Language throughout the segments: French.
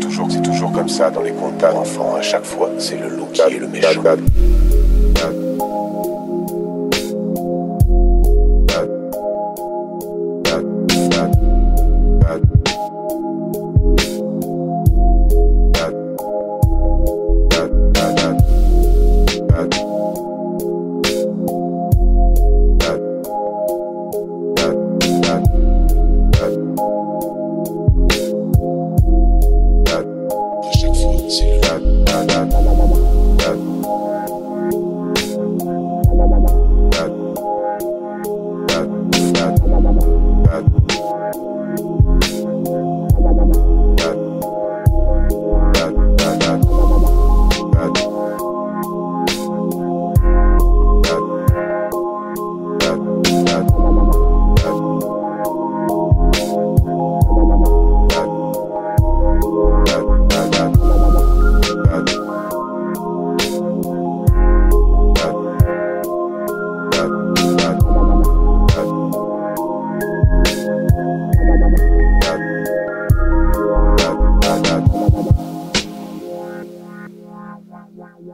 Toujours, c'est toujours comme ça dans les comptes d'enfants. À chaque fois, c'est le loup qui est le méchant.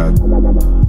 that.